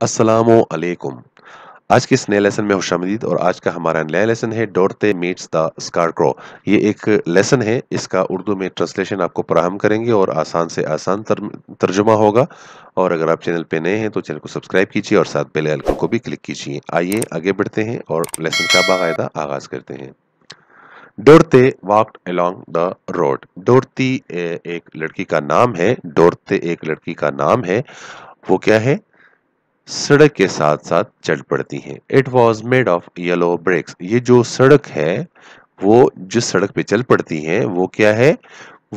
असलकुम आज के इस नए लेसन में खुशामदीद और आज का हमारा नया लेसन है डोरते मीट्स द स्कारक्रो। ये एक लेसन है इसका उर्दू में ट्रांसलेशन आपको फराहम करेंगे और आसान से आसान तर, तर्जुमा होगा। और अगर आप चैनल पे नए हैं तो चैनल को सब्सक्राइब कीजिए और साथ बेल आइकन को भी क्लिक कीजिए। आइए आगे बढ़ते हैं और लेसन का बाकायदा आगाज़ करते हैं। Dorothy walked along the road. Dorothy एक लड़की का नाम है डोरते एक लड़की का नाम है वो क्या है? सड़क के साथ साथ चल पड़ती हैं। It was made of yellow bricks ये जो सड़क है, वो जिस सड़क पे चल पड़ती हैं, वो क्या है?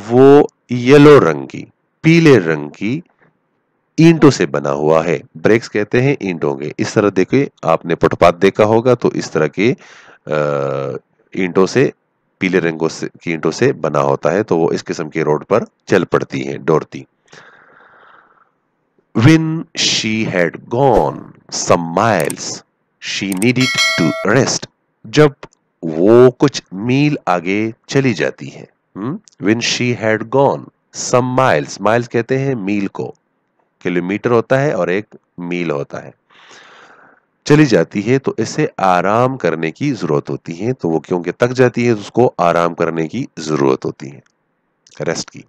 वो येलो रंग की, पीले रंग की ईंटों से बना हुआ है। ब्रेक्स कहते हैं ईंटों के। इस तरह देखिए, आपने फुटपाथ देखा होगा तो इस तरह के ईंटों से, पीले रंगों से ईंटों से बना होता है तो वो इस किस्म के रोड पर चल पड़ती हैं, दौड़ती। When she had gone some miles, she needed to rest. जब वो कुछ मील आगे चली जाती है When she had gone some miles, miles कहते हैं मील को किलोमीटर होता है और एक मील होता है चली जाती है तो इसे आराम करने की ज़रूरत होती है तो वो क्योंकि तक जाती है तो उसको आराम करने की ज़रूरत होती है रेस्ट की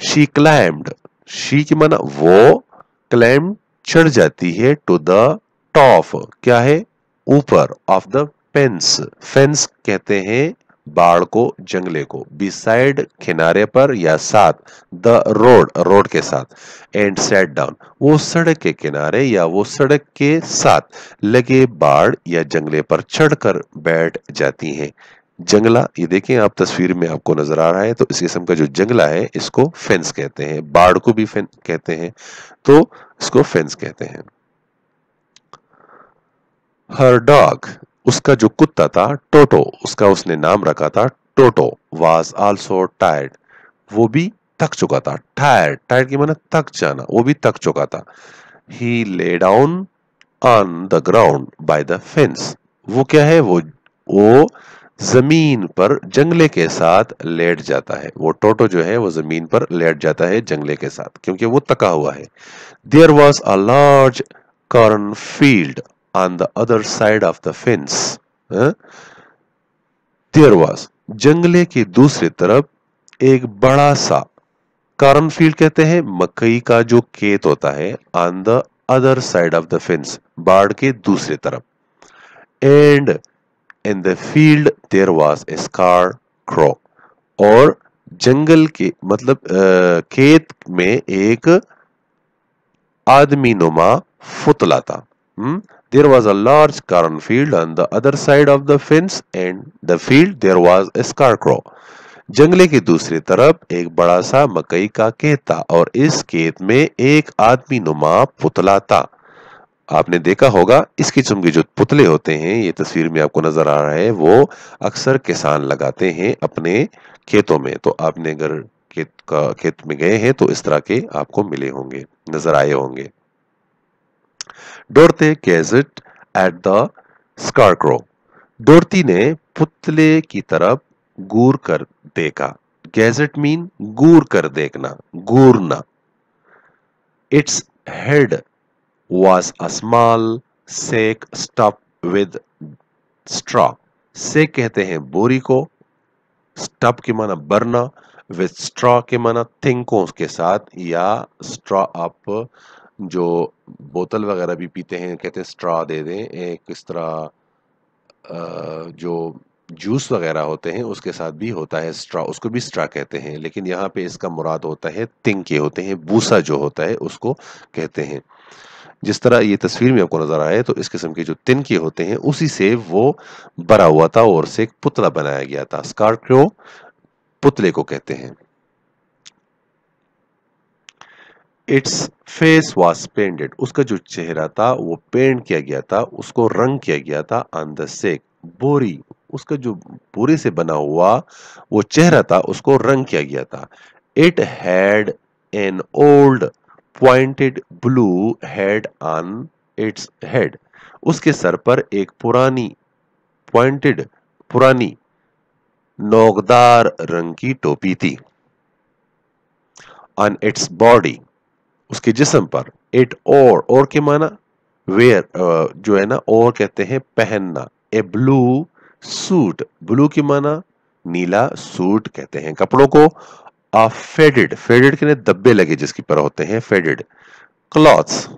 शी क्लाइम्ड शी की माना वो क्लाइम चढ़ जाती है टू द टॉप क्या है? ऊपर ऑफ़ द फेंस फेंस कहते हैं बाढ़ को, जंगले को. बिसाइड किनारे पर या साथ द रोड रोड के साथ. एंड सेट डाउन वो सड़क के किनारे या वो सड़क के साथ लगे बाढ़ या जंगले पर चढ़कर बैठ जाती हैं। जंगला, ये देखें आप तस्वीर में आपको नज़र आ रहा है तो इस किस्म का जो जंगला है, इसको फेंस कहते हैं, बाढ़ को भी कहते हैं तो इसको फेंस कहते हैं। हर डॉग उसका जो कुत्ता था टोटो उसका उसने नाम रखा था टोटो वाज आल्सो टायर्ड वो भी थक चुका था टायर्ड टायर्ड की माना थक जाना, वो भी थक चुका था। He lay down on the ground by the fence वो क्या है, वो वो ज़मीन पर जंगले के साथ लेट जाता है। वो टोटो जो है, वो ज़मीन पर लेट जाता है जंगले के साथ, क्योंकि वो तका हुआ है। There was a large corn field on the other side of the fence there was जंगले की दूसरी तरफ़ एक बड़ा सा कॉर्न फ़ील्ड कहते हैं, मकई का जो खेत होता है on the other side of the fence बाढ़ के दूसरी तरफ़। And in the field there was a scarecrow और जंगल के मतलब खेत में एक आदमी नुमा फुतला था। There was a large corn field on the other side of the fence and the field there was a scarecrow जंगले की दूसरी तरफ़ एक बड़ा सा मकई का खेत था और इस खेत में एक आदमी नुमा पुतला था। आपने देखा होगा, इस किस्म के जो पुतले होते हैं, ये तस्वीर में आपको नज़र आ रहा है, वो अक्सर किसान लगाते हैं अपने खेतों में। तो आपने अगर खेत का, खेत में गए हैं तो इस तरह के आपको मिले होंगे, नज़र आए होंगे। Dorothy gazed at the scarecrow. Dorothy ने पुतले की तरफ़ गूर कर देखा। गैजेट मीन गूर कर देखना, गूरना। Its head was a small sack stuffed with straw. Sack कहते हैं बोरी को स्टप के माना बरना विद स्ट्रॉ के माना थिंकों के साथ, या स्ट्रॉ आप जो बोतल वगैरह भी पीते हैं, कहते हैं स्ट्रॉ दे दें, एक इस तरह जो जूस वगैरह होते हैं, उसके साथ भी होता है स्ट्रॉ उसको भी स्ट्रा कहते हैं, लेकिन यहाँ पे इसका मुराद होता है तिंग के होते हैं, बूसा जो होता है, उसको कहते हैं जिस तरह ये तस्वीर में आपको नज़र आए तो इस किस्म के जो तिनके होते हैं, उसी से वो बना हुआ था और से एक पुतला बनाया गया था। स्कारक्रो पुतले को कहते हैं। इट्स फेस वॉज़ पेंटेड उसका जो चेहरा था, वो पेंट किया गया था, उसको रंग किया गया था ऑन द सेक बोरी। उसका जो बोरे से बना हुआ वो चेहरा था, उसको रंग किया गया था। It had an old pointed blue hat on its head उसके सर पर एक पुरानी पॉइंटेड पुरानी, नोकदार रंग की टोपी थी। ऑन इट्स बॉडी उसके जिस्म पर इट और और के माना वेयर जो है ना और कहते हैं पहनना। ए ब्लू सूट ब्लू की माना, नीला सूट कहते हैं। कपड़ों को फेडेड फेडेड के लिए दब्बे लगे जिसकी पर होते हैं फेडेड क्लॉथ्स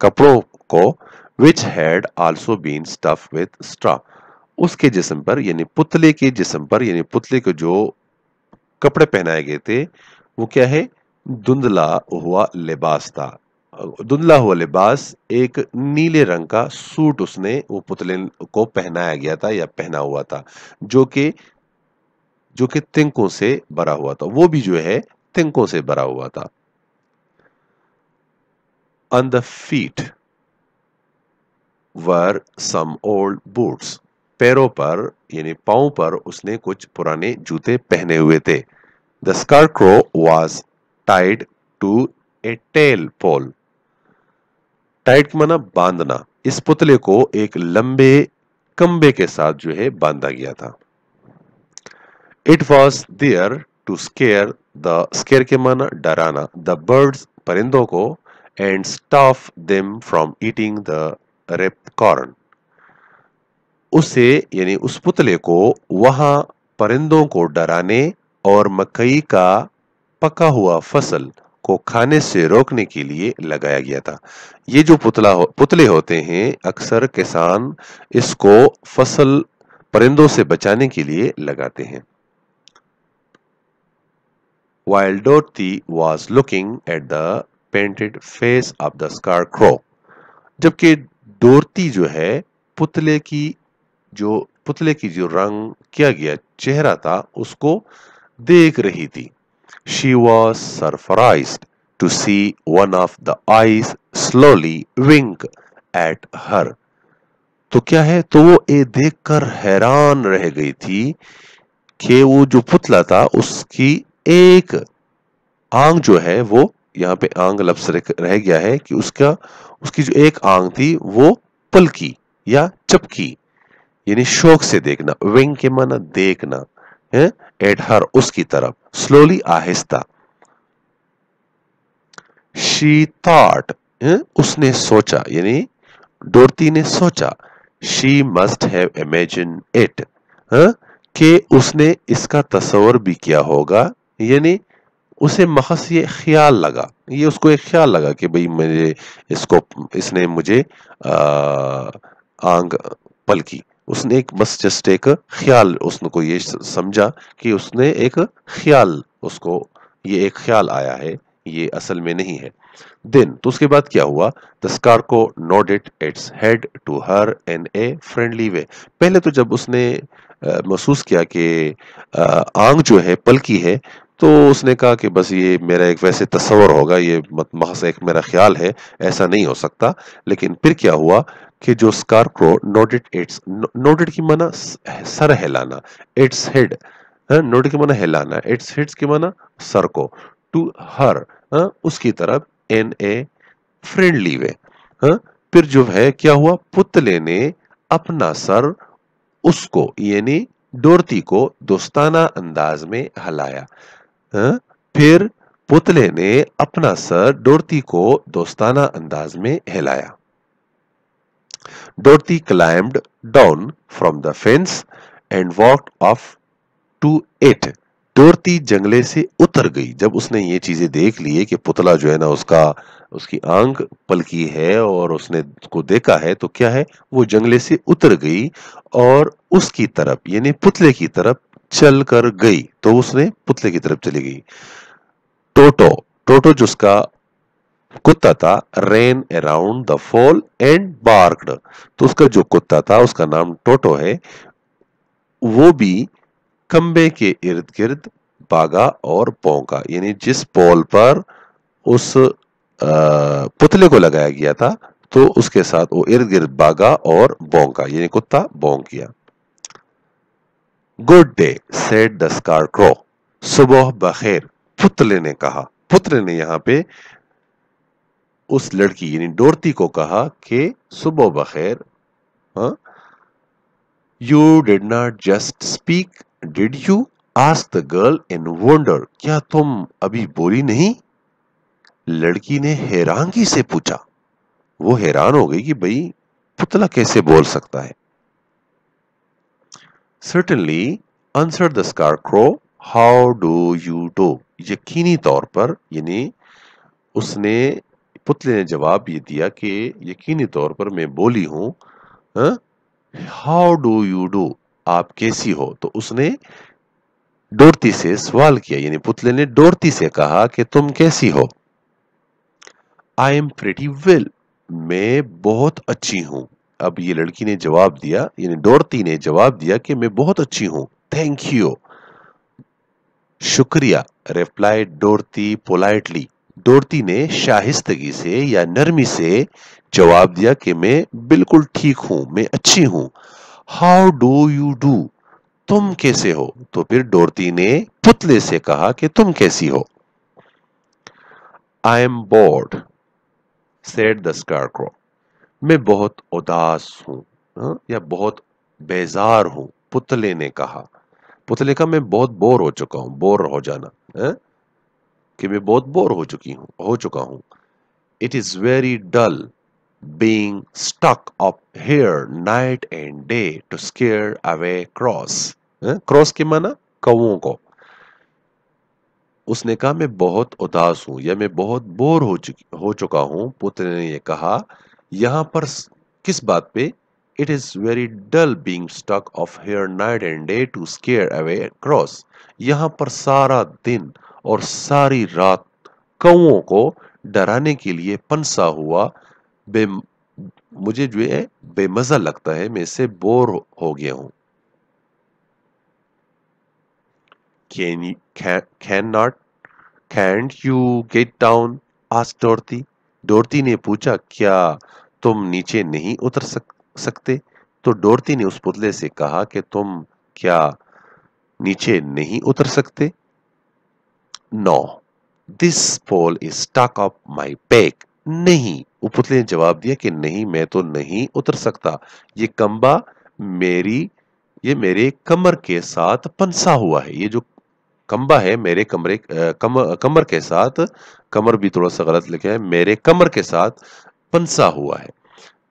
कपड़ों को which had also been stuff with straw उसके जिस्म पर, यानी पुतले के जिस्म पर, यानी पुतले को जो कपड़े पहनाए गए थे, वो क्या है? धुंधला हुआ लिबास था। धुंधला हुआ लिबास एक नीले रंग का सूट उसने, वो पुतले को पहनाया गया था या पहना हुआ था, जो कि जो कि तिंकों से भरा हुआ था। वो भी जो है, तिंकों से भरा हुआ था। On the feet were some old boots पैरों पर, यानी पाओ पर उसने कुछ पुराने जूते पहने हुए थे। The scarecrow was tied to a tall pole tied माना बांधना। इस पुतले को एक लंबे कंबे के साथ जो है बांधा गया था। It was there to scare the scare के माना डराना द बर्ड्स परिंदों को and stop them from eating the ripe corn उसे यानी उस पुतले को वहाँ परिंदों को डराने और मकई का पका हुआ फ़सल को खाने से रोकने के लिए लगाया गया था। ये जो पुतला हो, पुतले होते हैं अक्सर किसान इसको फ़सल परिंदों से बचाने के लिए लगाते हैं। While Dorothy was looking at the painted face of the scarecrow. जबकि डोरती जो है, पुतले की जो, पुतले की जो रंग किया गया चेहरा था, उसको देख रही थी। She was surprised to see one of the eyes slowly wink at her तो क्या है? तो वो ये देखकर हैरान रह गई थी कि वो जो पुतला था, उसकी एक आंग जो है, वो यहाँ पे आंग लफ्स रह गया है कि उसका, उसकी जो एक आंग थी, वो पलकी या चपकी, यानी शौक से देखना, विंग के माना देखना, है? एट हर उसकी तरफ़ स्लोली आहिस्ता। शी थॉट उसने सोचा, यानी डोरती ने सोचा she must have imagine it कि उसने इसका तस्वर भी किया होगा यानी उसे महस ये ख्याल लगा, ये उसको एक ख्याल लगा कि भाई मुझे इसको, इसने मुझे आंग पलकी। उसने एक, बस जस्ट एक ख्याल उसको ये समझा कि उसने एक ख्याल उसको, ये एक ख्याल आया है, ये असल में नहीं है। दिन तो उसके बाद क्या हुआ? The scarecrow nodded its head to her in a friendly way पहले तो जब उसने महसूस किया कि आंग जो है, पलकी है तो उसने कहा कि बस ये मेरा एक वैसे तस्वर होगा, ये महज एक मेरा ख्याल है, ऐसा नहीं हो सकता लेकिन फिर क्या हुआ कि जो scarecrow nodded its nodded की माना सर हिलाना इट्स हेड नोटेड की माना हिलाना इट्स हेड्स की माना सर को टू हर उसकी तरफ़ इन ए फ्रेंडली वे फिर जो है, क्या हुआ पुतले ने अपना सर उसको, यानी डोरती को दोस्ताना अंदाज में हलाया? फिर पुतले ने अपना सर डोरती को दोस्ताना अंदाज में हिलाया। Dorothy climbed down from the fence and walk off to it. Dorothy जंगले से उतर गई जब उसने ये चीज़ें देख ली कि पुतला जो है ना उसका, उसकी आँख पलकी है और उसने को देखा है तो क्या है? वो जंगले से उतर गई और उसकी तरफ़, यानी पुतले की तरफ़ चल कर गई तो उसने पुतले की तरफ़ चली गई। टोटो टोटो जिसका कुत्ता था ran around the pole and barked तो उसका जो कुत्ता था, उसका नाम टोटो है, वो भी कंबे के इर्द गिर्द बागा और पौका। यानी जिस पोल पर उस पुतले को लगाया गया था तो उसके साथ वो इर्द गिर्द बागा और बोंका, यानी कुत्ता बोंग किया। Good day said the scarecrow सुबह बखेर, पुतले ने कहा। पुत्र ने यहाँ पे उस लड़की, यानी डोरती को कहा कि सुबह बखेर you did not just speak did you ask the girl in wonder क्या तुम अभी बोली नहीं? लड़की ने हैरानगी से पूछा। वो हैरान हो गई कि भाई, पुतला कैसे बोल सकता है? Certainly answer the scarecrow how do you do यकीनी तौर पर, यानी उसने, पुतले ने जवाब ये दिया कि यकीनी तौर पर मैं बोली हूँ हाउ डू यू डू आप कैसी हो? तो उसने डोरती से सवाल किया, यानी पुतले ने डोरती से कहा कि तुम कैसी हो? आई एम प्रेटी वेल मैं बहुत अच्छी हूँ. अब ये लड़की ने जवाब दिया, यानी डोरती ने जवाब दिया कि मैं बहुत अच्छी हूँ। थैंक यू शुक्रिया रिप्लाइड डोरती पोलाइटली डोरती ने शाहिस्तगी से या नरमी से जवाब दिया कि मैं बिल्कुल ठीक हूँ, मैं अच्छी हूँ। हाउ डू यू डू तुम कैसे हो? तो फिर डोरती ने पुतले से कहा कि तुम कैसी हो? I am bored said the scarecrow मैं बहुत उदास हूँ हाँ, या बहुत बेजार हूँ पुतले ने कहा पुतले का मैं बहुत बोर हो चुका हूँ बोर हो जाना है? हाँ, कि मैं बहुत बोर हो चुकी हूँ हो चुका हूँ it is very dull being stuck up here night and day to scare away cross crows के माना कौओं को उसने कहा मैं बहुत उदास हूँ या मैं बहुत बोर हो चुकी हो चुका हूँ पुत्र ने यह कहा यहाँ पर किस बात पे? It is very dull being stuck of here night and day to scare away crows यहाँ पर सारा दिन और सारी रात कौओं को डराने के लिए पंसा हुआ बे, मुझे जो है, बेमजा लगता है, मैं इससे बोर हो गया हूँ। Can can not can't you get down आज डोरती डोरती ने पूछा क्या तुम नीचे नहीं उतर सक, सकते? तो डोरती ने उस पुतले से कहा कि तुम क्या नीचे नहीं उतर सकते? No this pole is stuck up my back नहीं वो पुतले ने जवाब दिया कि नहीं मैं तो नहीं उतर सकता। ये कंबा मेरी ये मेरे कमर के साथ पंसा हुआ है। ये जो कंबा है मेरे कमरे कम, कमर के साथ कमर भी थोड़ा सा गलत लिखा है मेरे कमर के साथ पंसा हुआ है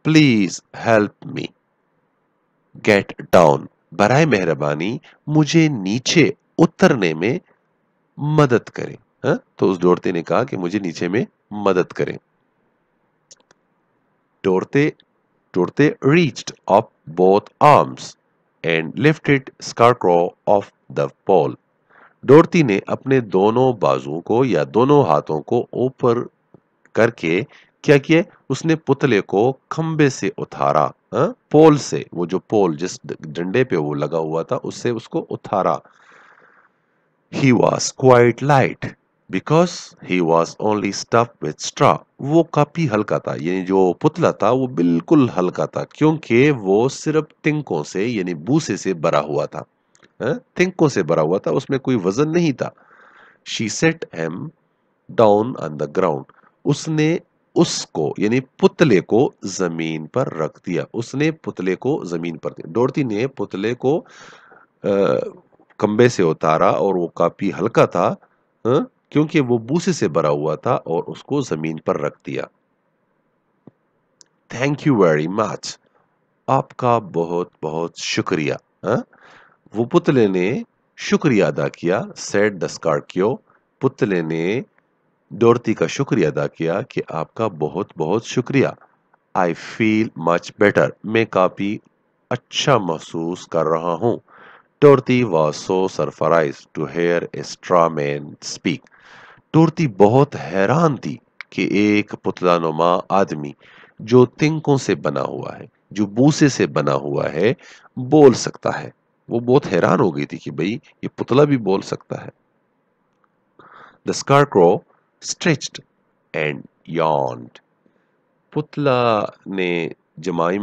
please help me get down बराए मेहरबानी मुझे नीचे उतरने में मदद करें हा? तो उस जोड़ते ने कहा कि मुझे नीचे में मदद करें Dorothy, Dorothy reached up both arms and lifted Scarecrow off the pole. डोरती ने अपने दोनों बाजुओं को या दोनों हाथों को ऊपर करके क्या किया? उसने पुतले को खंबे से उतारा? पोल से। वो जो पोल, जिस डंडे पे वो लगा हुआ था, उससे उसको उतारा। He was quite light because he was only stuff with straw वो काफ़ी हल्का था, यानी जो पुतला था, वो बिल्कुल हल्का था, क्योंकि वो सिर्फ़ तिंकों से, यानी बूसे से भरा हुआ था। तिंकों से भरा हुआ था, उसमें कोई वज़न नहीं था। She set him down on the ground उसने उसको, यानी पुतले को ज़मीन पर रख दिया। उसने पुतले को ज़मीन पर दिया। डोरती ने पुतले को कंबे से उतारा और वो काफ़ी हल्का था, हा? क्योंकि वो बूसे से भरा हुआ था और उसको ज़मीन पर रख दिया। थैंक यू वेरी मच आपका बहुत बहुत शुक्रिया, हा? वो पुतले ने शुक्रिया अदा किया, सेड द पुतले ने डोरती का शुक्रिया अदा किया कि आपका बहुत बहुत शुक्रिया। आई फील मच बेटर मैं काफ़ी अच्छा महसूस कर रहा हूँ। Dorothy was so surprised to hear a straw man speak Dorothy बहुत हैरान थी कि एक पुतलानुमा आदमी जो तिंकों से बना हुआ है, जो बूसे से बना हुआ है, बोल सकता है। वो बहुत हैरान हो गई थी कि भाई ये पुतला भी बोल सकता है। The scarecrow stretched and yawned पुतला ने जमाई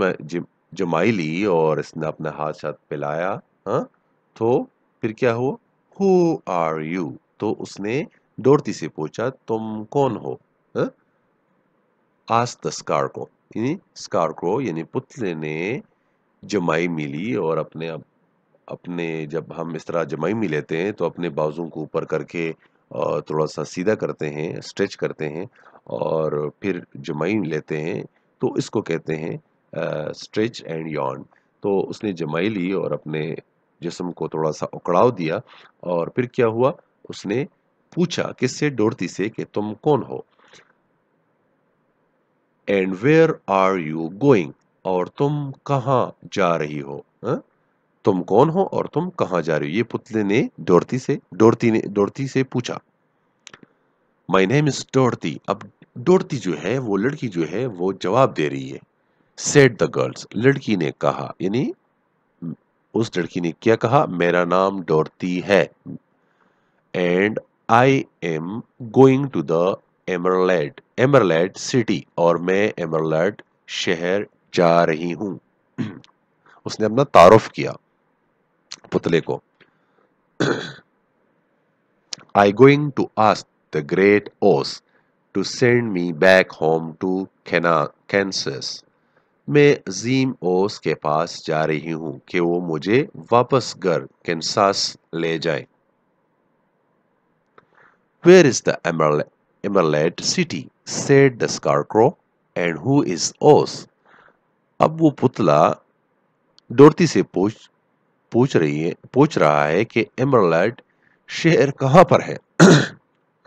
जमाई ली और इसने अपना हाथ साथ पिलाया हाँ? तो फिर क्या हुआ? हु आर यू तो उसने डोरती से पूछा, तुम कौन हो? आज द स्कारको यानी स्कारको यानी पुतले ने जमाई मिली और अपने अपने जब हम इस तरह जमाई मिल लेते हैं तो अपने बाजू को ऊपर करके थोड़ा सा सीधा करते हैं, स्ट्रेच करते हैं और फिर जमाई लेते हैं तो इसको कहते हैं स्ट्रेच एंड यॉन तो उसने जमाई ली और अपने जिसम को थोड़ा सा उकड़ाव दिया और फिर क्या हुआ? उसने पूछा किससे? डोरती से कि तुम कौन हो? And where are you going? और तुम कहाँ जा रही हो? हा? तुम कौन हो और तुम कहाँ जा रहे हो? ये पुतले ने डोरती से, डोरती ने, डोरती से पूछा। माई नेम इज़ डोरती, अब डोरती जो है, वो लड़की जो है, वो जवाब दे रही है। सेट द गर्ल्स लड़की ने कहा, यानी उस लड़की ने क्या कहा? मेरा नाम डोरती है। And I am going to the emerald emerald city और मैं एमरलैड शहर जा रही हूँ। उसने अपना तारुफ किया। पुतले को I going to ask the great Oz to send me back home to Kansas मैं अजीम ओस के पास जा रही हूँ कि वो मुझे वापस घर कैंसास ले जाए। Where is the emerald city said the scarecrow and who is Oz अब वो पुतला डोरती से पूछ पूछ रही है, पूछ रहा है कि एमरलैड शहर कहाँ पर है?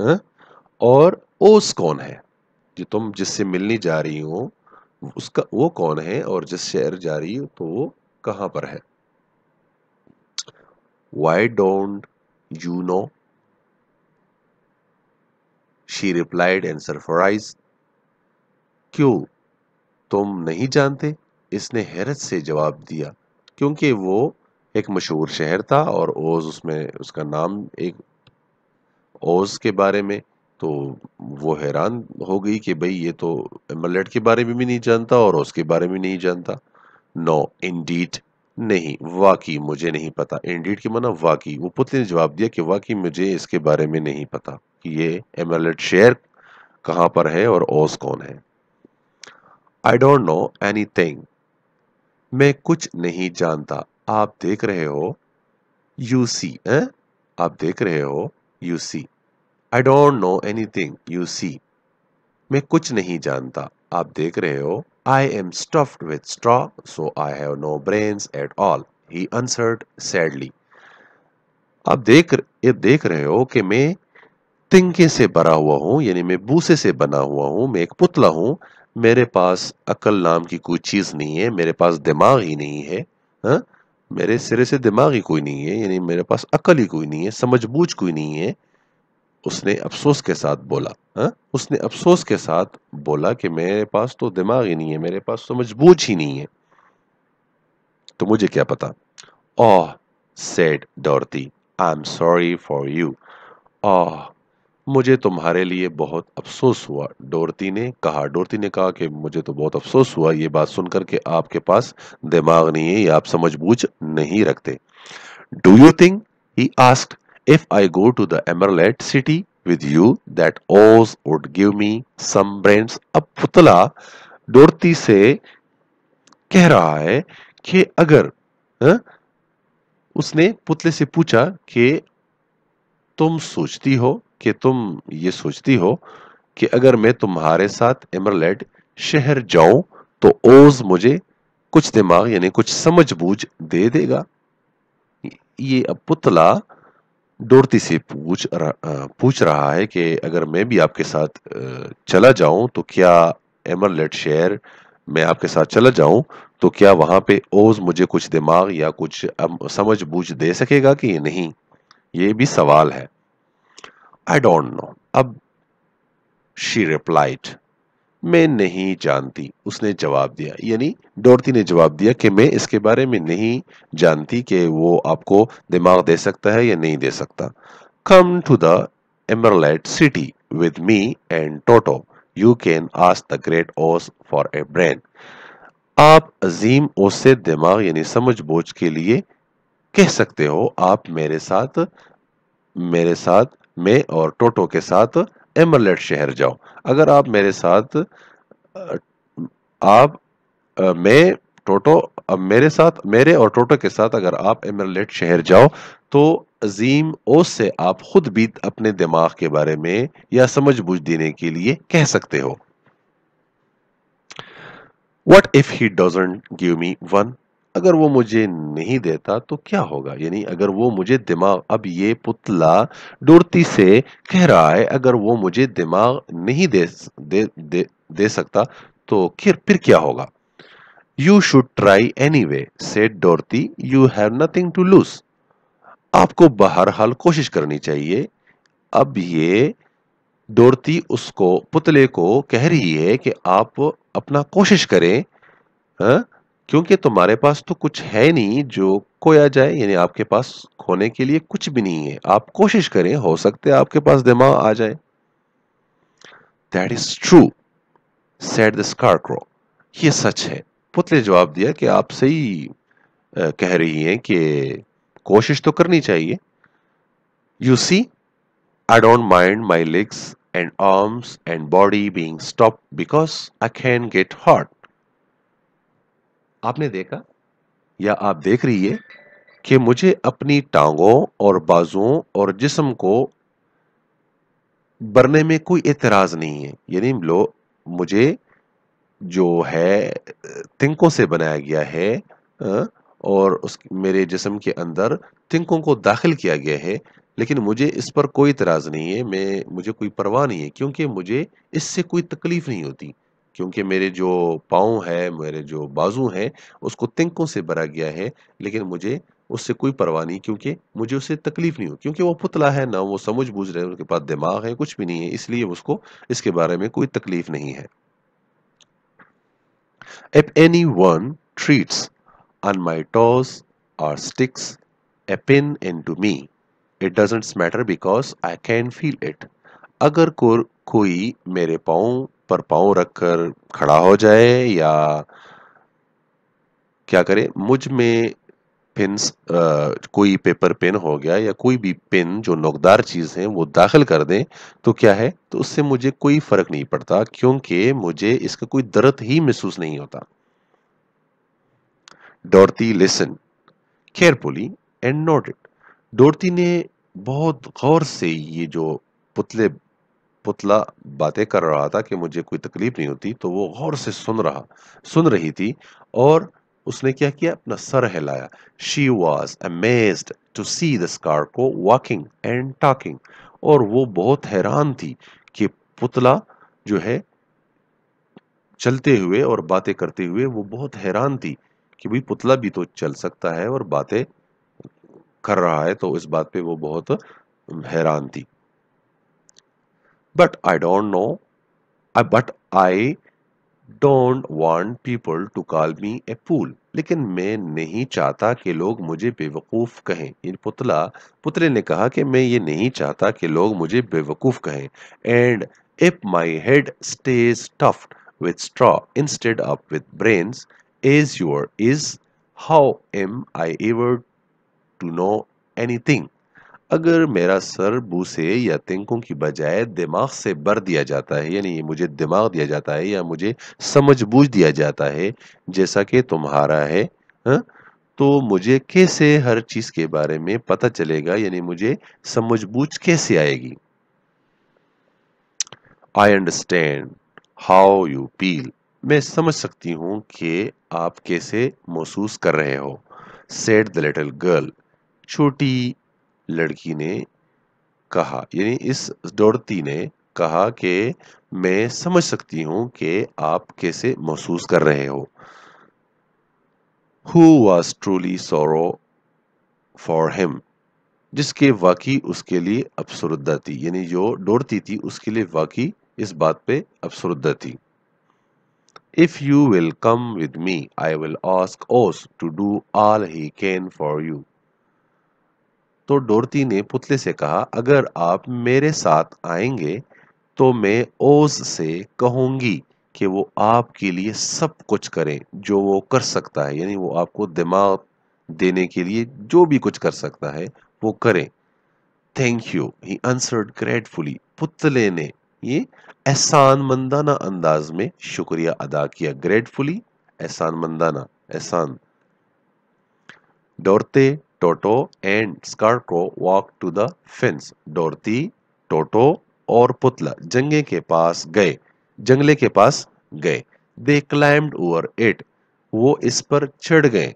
हा? और ओस कौन है? जो तुम जिससे मिलने जा रही हो, उसका, वो कौन है और जिस शहर जा रही हो तो वो कहाँ पर है? Why don't you know she replied and surprised क्यों? तुम नहीं जानते? इसने हैरत से जवाब दिया, क्योंकि वो एक मशहूर शहर था और ओज उसमें, उसका नाम एक ओज के बारे में तो वो हैरान हो गई कि भाई ये तो मलेट के बारे में भी नहीं जानता और ओज के बारे में नहीं जानता। नो, इंडीड नहीं, वाकई मुझे नहीं पता। इंडीड के माना वाकई। वो पुतले ने जवाब दिया कि वाकई मुझे इसके बारे में नहीं पता कि ये एमलेट शहर कहाँ पर है और ओस कौन है। I don't know anything मैं कुछ नहीं जानता। आप देख रहे हो यू सी आप देख रहे हो you see I don't know anything you see मैं कुछ नहीं जानता। आप देख रहे हो I am stuffed with straw so I have no brains at all he answered sadly आप देख ये देख रहे हो कि मैं तिंके से भरा हुआ हूँ, यानी मैं बूसे से बना हुआ हूँ, मैं एक पुतला हूँ, मेरे पास अकल नाम की कोई चीज़ नहीं है, मेरे पास दिमाग ही नहीं है, हा? मेरे सिरे से दिमाग ही कोई नहीं है, यानी मेरे पास अकल ही कोई नहीं है, समझबूझ कोई नहीं है। उसने अफसोस के साथ बोला, हा? उसने अफसोस के साथ बोला कि मेरे पास तो दिमाग ही नहीं है, मेरे पास तो समझबूझ ही नहीं है। तो मुझे क्या पता? ओह said Dorothy I am sorry for you oh मुझे तुम्हारे लिए बहुत अफसोस हुआ डोरती ने कहा, डोरती ने कहा कि मुझे तो बहुत अफसोस हुआ, ये बात सुनकर के आपके पास दिमाग नहीं है, या आप समझ बूझ नहीं रखते do you think he asked if I go to the emerald city with you that Oz would give me some brains अब पुतला डोरती से कह रहा है कि अगर हा? उसने पुतले से पूछा कि तुम सोचती हो कि तुम ये सोचती हो कि अगर मैं तुम्हारे साथ एमरलेड शहर जाऊँ तो ओज मुझे कुछ दिमाग यानी कुछ समझ बूझ दे देगा। ये अब पुतला डोरती से पूछ रहा, पूछ रहा है कि अगर मैं भी आपके साथ चला जाऊँ तो क्या एमरलेट शहर मैं आपके साथ चला जाऊँ तो क्या वहाँ पे ओज मुझे कुछ दिमाग या कुछ समझ बूझ दे सकेगा कि नहीं? ये भी सवाल है। आई डोंट नो अब शी रिप्लाइड मैं नहीं जानती। उसने जवाब दिया। यानी डोरती ने जवाब दिया कि मैं इसके बारे में नहीं जानती कि वो आपको दिमाग दे सकता है या नहीं दे सकता। Come to the emerald city with me and Toto you can ask the great Oz for a brain आप अजीम ओस से दिमाग यानी समझ बोझ के लिए कह सकते हो, आप मेरे साथ मेरे साथ मैं और टोटो के साथ एमरलेट शहर जाओ। अगर आप मेरे साथ आप मैं, टोटो, अब मेरे साथ, मेरे और टोटो के साथ अगर आप एमरलेट शहर जाओ तो अजीम ओस से आप खुद भी अपने दिमाग के बारे में या समझ बूझ देने के लिए कह सकते हो। What if he doesn't give me one अगर वो मुझे नहीं देता तो क्या होगा? यानी अगर वो मुझे दिमाग अब ये पुतला डुरती से कह रहा है अगर वो मुझे दिमाग नहीं दे दे दे, दे सकता तो फिर फिर क्या होगा? You should try anyway said Dorothy you have nothing to lose आपको बहरहाल कोशिश करनी चाहिए। अब ये डोरती उसको पुतले को कह रही है कि आप अपना कोशिश करें हा? क्योंकि तुम्हारे पास तो कुछ है नहीं जो खोया जाए, यानी आपके पास खोने के लिए कुछ भी नहीं है। आप कोशिश करें, हो सकते है आपके पास दिमाग आ जाए। That is true said the scarecrow ये सच है। पुतले जवाब दिया कि आप सही कह रही हैं कि कोशिश तो करनी चाहिए। You see I don't mind my legs and arms and body being stop because I can get hurt आपने देखा? या आप देख रही है कि मुझे अपनी टांगों और बाजुओं और जिस्म को बरने में कोई एतराज़ नहीं है। यानी लो, मुझे जो है, तिंकों से बनाया गया है और उस, मेरे जिस्म के अंदर तिंकों को दाखिल किया गया है, लेकिन मुझे इस पर कोई इतराज़ नहीं है। मैं, मुझे कोई परवाह नहीं है, क्योंकि मुझे इससे कोई तकलीफ़ नहीं होती। क्योंकि मेरे जो पाँव है मेरे जो बाजू हैं उसको तिंकों से भरा गया है लेकिन मुझे उससे कोई परवाह नहीं क्योंकि मुझे उससे तकलीफ़ नहीं हो क्योंकि वो पुतला है ना वो समझ बूझ रहे हैं उनके पास दिमाग है कुछ भी नहीं है इसलिए उसको इसके बारे में कोई तकलीफ़ नहीं है If anyone treats on my toes or sticks a pin into me, it doesn't matter because I can feel it. अगर को, कोई मेरे पाँव पर पाँव रखकर खड़ा हो जाए या क्या करे? मुझमें पिन्स कोई पेपर पेन हो गया या कोई भी पेन जो नोकदार चीज़ है, वो दाखिल कर दें तो क्या है? तो उससे मुझे कोई फ़र्क नहीं पड़ता क्योंकि मुझे इसका कोई दर्द ही महसूस नहीं होता। Dorothy listen carefully and nodded Dorothy ने बहुत गौर से ये जो पुतले पुतला बातें कर रहा था कि मुझे कोई तकलीफ़ नहीं होती तो वो गौर से सुन रहा, सुन रही थी और उसने क्या किया? अपना सर हिलाया। She was amazed to see the scarecrow walking and talking और वो बहुत हैरान थी कि पुतला जो है, चलते हुए और बातें करते हुए वो बहुत हैरान थी कि भाई पुतला भी तो चल सकता है और बातें कर रहा है तो इस बात पे वो बहुत हैरान थी। But I don't know but I don't want people to call me a fool लेकिन मैं नहीं चाहता कि लोग मुझे बेवकूफ़ कहें। इन पुतला, पुतले ने कहा कि मैं ये नहीं चाहता कि लोग मुझे बेवकूफ़ कहें। And if my head stays stuffed with straw instead of with brains, as your is, how am I ever to know anything? अगर मेरा सर बूसे या तिंकों की बजाय दिमाग से भर दिया जाता है, यानी मुझे दिमाग दिया जाता है या मुझे समझ बूझ दिया जाता है, जैसा कि तुम्हारा है, हा? तो मुझे कैसे हर चीज़ के बारे में पता चलेगा, यानी मुझे समझ बूझ कैसे आएगी I understand how you feel मैं समझ सकती हूँ कि आप कैसे महसूस कर रहे हो सेड द लिटिल गर्ल छोटी लड़की ने कहा, यानी इस डोरती ने कहा कि मैं समझ सकती हूँ कि आप कैसे महसूस कर रहे हो। Who was truly sorry for him जिसके वाकई उसके लिए अफसरुद्दा थी, यानी जो डोरती थी, उसके लिए वाकई इस बात पे अफसरुद्दा थी। If you will come with me I will ask Oz to do all he can for you तो डोरती ने पुतले से कहा, अगर आप मेरे साथ आएँगे तो मैं ओज से कहूँगी कि वो आपके लिए सब कुछ करें, जो वो कर सकता है। यानी वो आपको दिमाग देने के लिए जो भी कुछ कर सकता है, वो करें। Thank you he answered gratefully पुतले ने ये एहसान मंदाना अंदाज में शुक्रिया अदा किया ग्रेटफुली एहसान मंदाना एहसान। Dorothy Toto and scarecrow walk to the fence Dorothy Toto और पुतला जंगे के पास गए। जंगले के पास गए। दे क्लाइम्ड ओवर इट वो इस पर चढ़ गए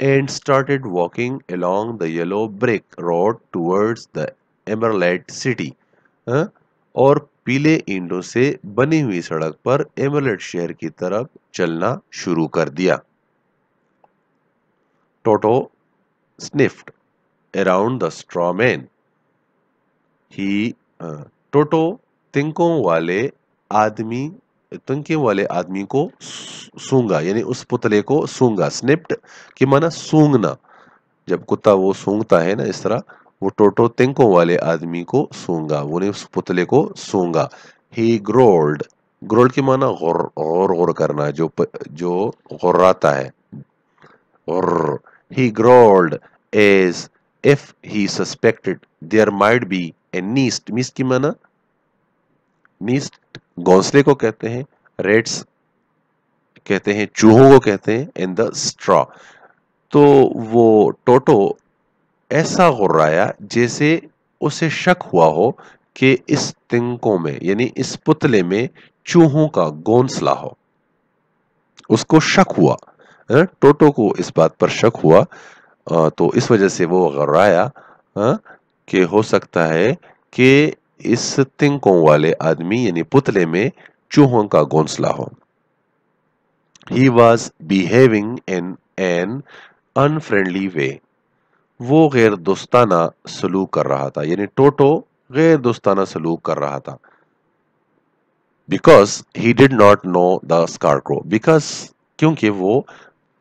and started walking along the yellow brick road towards the emerald city और पीले ईंटों से बनी हुई सड़क पर एमरलेट शहर की तरफ़ चलना शुरू कर दिया। Toto sniffed around the strawman he Toto तिंकों वाले आदमी तिंके वाले आदमी को सूँगा यानी उस पुतले को सूँगा स्निप्ड कि माना सूंगना जब कुत्ता वो सूंघता है ना इस तरह वो टोटो तिंकों वाले आदमी को सूँगा ने उस पुतले को सूँगा ही ग्रोल्ड ग्रोल्ड की माना गौर गौर करना जो जो गुर्राता है और he growled as if he suspected there might be a nest mist की माना? नीस्ट घोंसले को कहते हैं रेड्स कहते हैं, चूहों को कहते हैं इन द स्ट्रॉ तो वो टोटो ऐसा गुर्राया जैसे उसे शक हुआ हो कि इस तिंकों में, यानी इस पुतले में चूहों का घोंसला हो। उसको शक हुआ? टोटो को इस बात पर शक हुआ तो इस वजह से वो गुर्राया कि हो सकता है कि इस तिंकों वाले आदमी, यानी पुतले में चूहों का घोंसला हो। He was behaving in an unfriendly way वो गैर दोस्ताना सलूक कर रहा था, यानी टोटो गैर दोस्ताना सलूक कर रहा था। Because he did not know the scarecrow because क्योंकि वो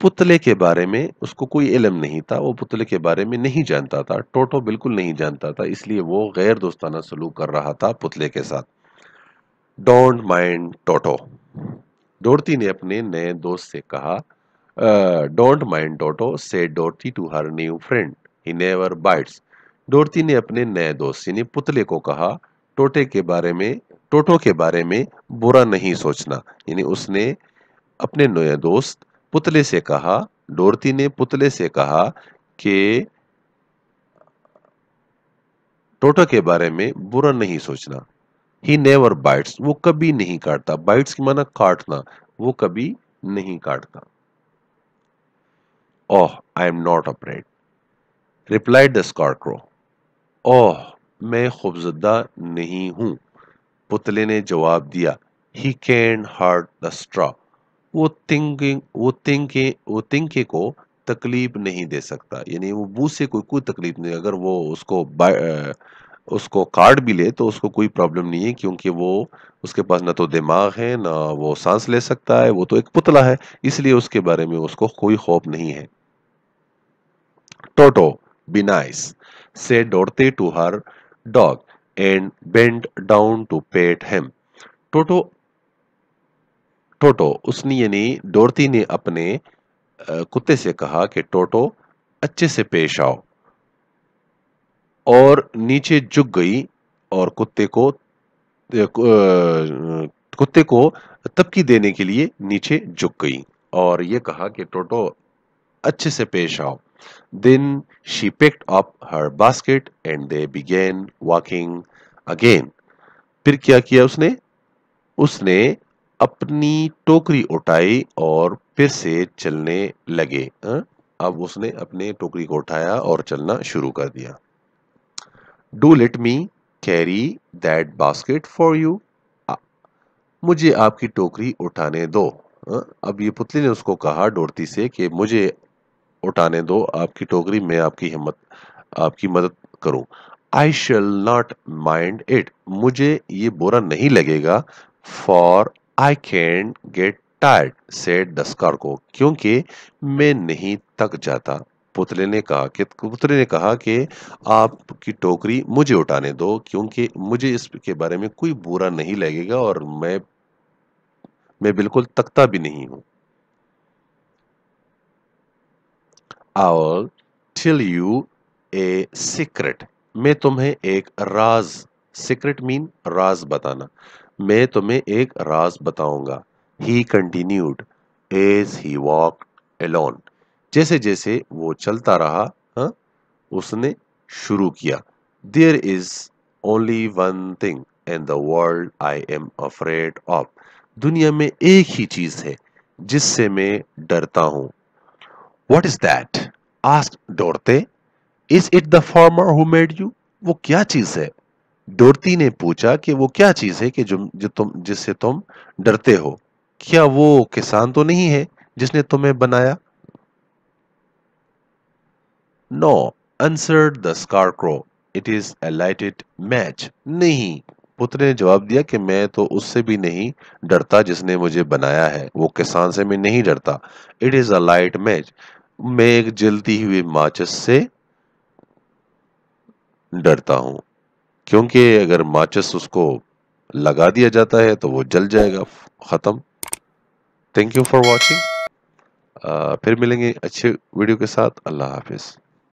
पुतले के बारे में उसको कोई इलम नहीं था, वो पुतले के बारे में नहीं जानता था, टोटो बिल्कुल नहीं जानता था, इसलिए वो गैर दोस्ताना सलूक कर रहा था पुतले के साथ। डोंट माइंड टोटो डोरती ने अपने नए दोस्त से कहा डोंट माइंड टोटो से Dorothy to her new friend he never bites Dorothy ने अपने नए दोस्त, यानी पुतले को कहा, टोटे के बारे में, टोटो के बारे में बुरा नहीं सोचना। यानी उसने अपने नए दोस्त पुतले से कहा, डोरती ने पुतले से कहा कि टोटो के बारे में बुरा नहीं सोचना। ही नेवर बाइट्स वो कभी नहीं काटता। बाइट्स की माना काटना। वो कभी नहीं काटता। ओह I am not afraid replied the scarecrow oh, मैं खुबजदा नहीं हूँ। पुतले ने जवाब दिया he can hurt the straw वो थिंकिंग वो तिंके वो तिंके को तकलीफ़ नहीं दे सकता। यानी वो बू से कोई कोई तकलीफ़ नहीं, अगर वो उसको उसको काट भी ले तो उसको कोई प्रॉब्लम नहीं है, क्योंकि वो उसके पास ना तो दिमाग है, ना वो सांस ले सकता है, वो तो एक पुतला है, इसलिए उसके बारे में उसको कोई खौफ नहीं है। टोटो बी नाइस से Dorothy to her dog and bend down to pet him Toto Toto, उसने यानी डोरती ने अपने कुत्ते से कहा कि, टोटो, अच्छे से पेश आओ। और नीचे झुक गई और कुत्ते को कुत्ते को तपकी देने के लिए नीचे झुक गई और ये कहा कि, टोटो, अच्छे से पेश आओ। Then she picked up her basket and they began walking again फिर क्या किया उसने? उसने अपनी टोकरी उठाई और फिर से चलने लगे अब उसने अपने टोकरी को उठाया और चलना शुरू कर दिया। Do let me carry that basket for you मुझे आपकी टोकरी उठाने दो। अब ये पुतली ने उसको कहा डोरती से कि मुझे उठाने दो, आपकी टोकरी, मैं आपकी हिम्मत, आपकी मदद करूँ। I shall not mind it मुझे ये बुरा नहीं लगेगा for I can get tired said the scarecrow, क्योंकि मैं नहीं तक जाता। पुतले ने कहा कि, पुतले ने कहा कि आपकी टोकरी मुझे उठाने दो, क्योंकि मुझे इसके बारे में कोई बुरा नहीं लगेगा और मैं मैं बिल्कुल तकता भी नहीं हूँ। I'll tell you a secret मैं तुम्हें एक राज सीक्रेट मीन राज बताना। मैं तुम्हें एक राज बताऊँगा। He continued as he walk along जैसे जैसे वो चलता रहा, हा? उसने शुरू किया। There is only one thing in the world I am afraid of दुनिया में एक ही चीज़ है, जिससे मैं डरता हूँ। What is that asked Dorothy. Is it the farmer who made you वो क्या चीज़ है? डोरती ने पूछा कि वो क्या चीज़ है कि जो जो तुम, जिससे तुम डरते हो? क्या वो किसान तो नहीं है जिसने तुम्हें बनाया? No answered the scarecrow it is a lighted match नहीं. पुत्र ने जवाब दिया कि मैं तो उससे भी नहीं डरता जिसने मुझे बनाया है। वो किसान से मैं नहीं डरता. It is a light match मैं एक जलती हुई माचिस से डरता हूँ। क्योंकि अगर माचिस उसको लगा दिया जाता है तो वो जल जाएगा। खत्म। थैंक यू फॉर वॉचिंग फिर मिलेंगे अच्छे वीडियो के साथ। अल्लाह हाफिज़।